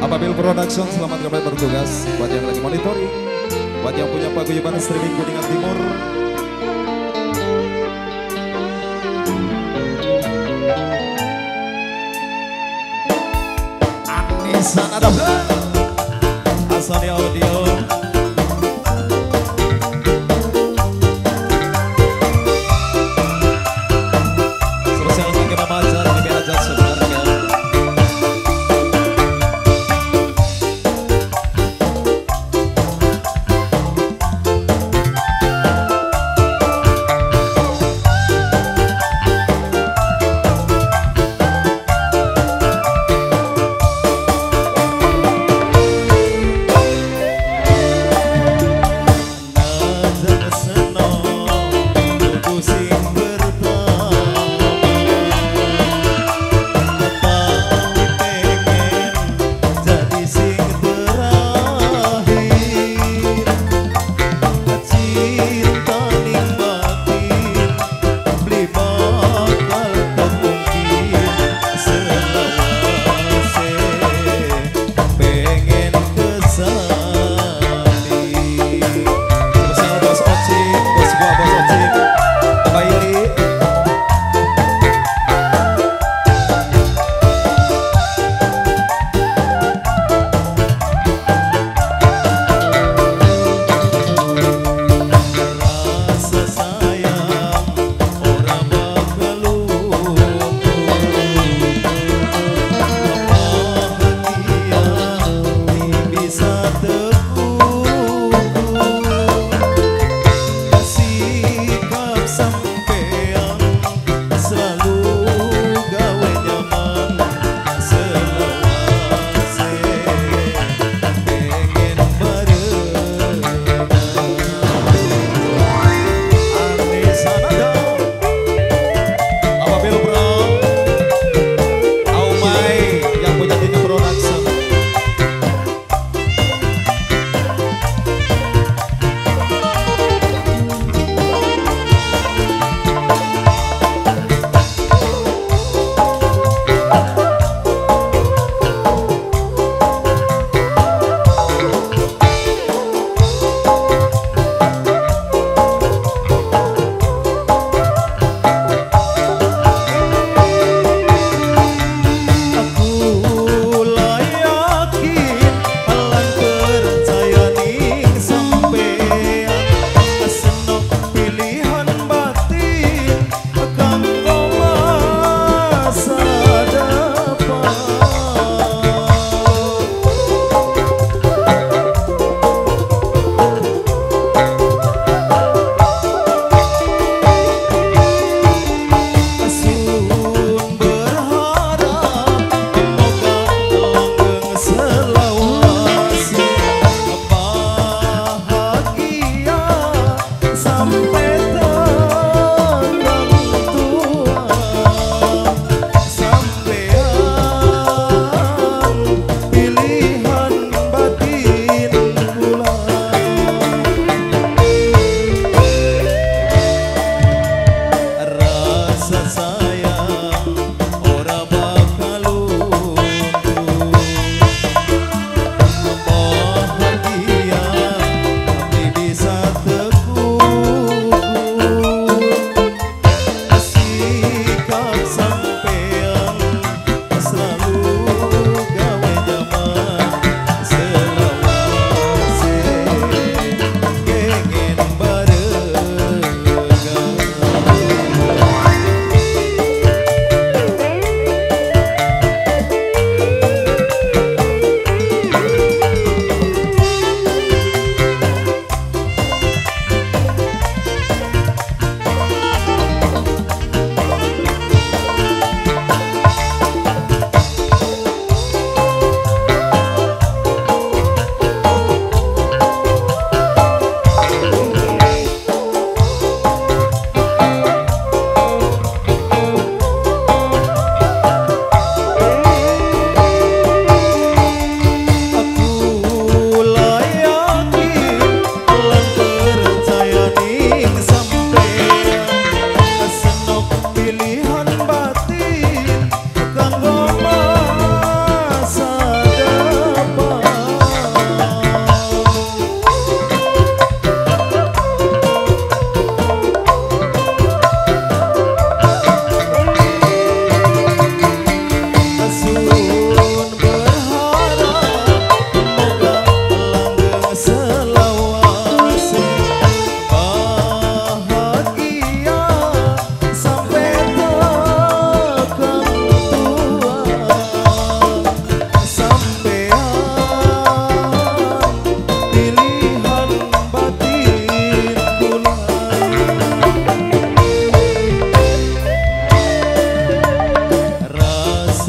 Ababil Production selamat kembali bertugas. Buat yang lagi monitoring, buat yang punya paguyuban streaming Kuningan Timur. Anisan ada Asani Audio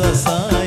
The sun.